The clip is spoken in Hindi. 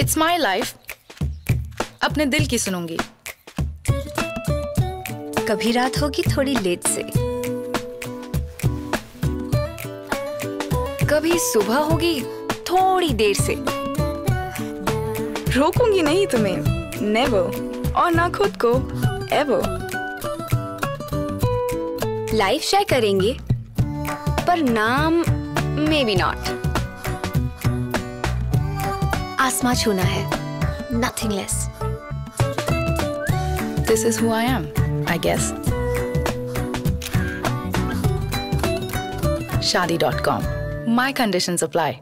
इट्स माई लाइफ अपने दिल की सुनूँगी। कभी रात होगी थोड़ी लेट से। कभी सुबह होगी थोड़ी देर से। रोकूँगी नहीं तुम्हें नेवर और ना खुद को एवर लाइफ शेयर करेंगे, पर नाम मे बी नॉट आसमां छूना है। Nothing less this is who I am I guess Shaadi dot com my condition apply